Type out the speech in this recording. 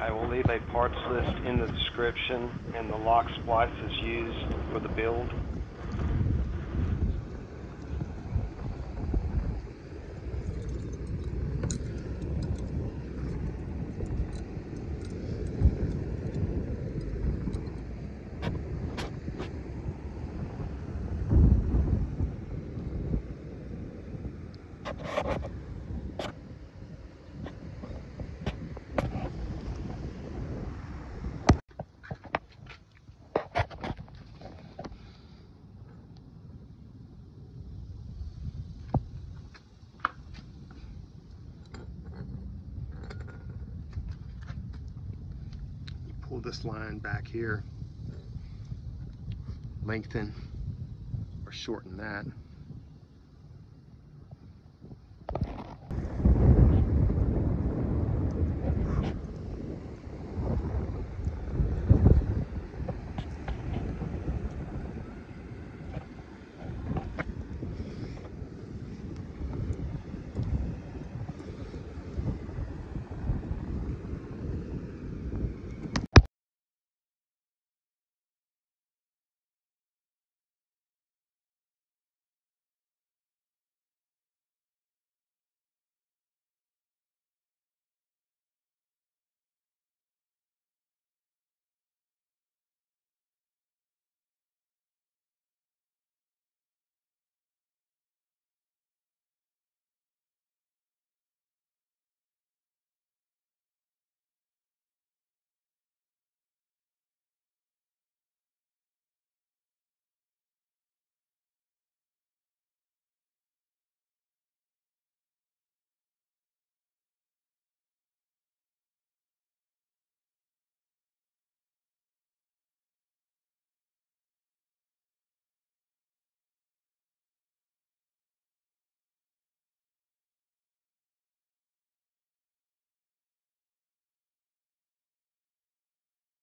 I will leave a parts list in the description and the lock splices used for the build. You pull this line back here, lengthen or shorten that.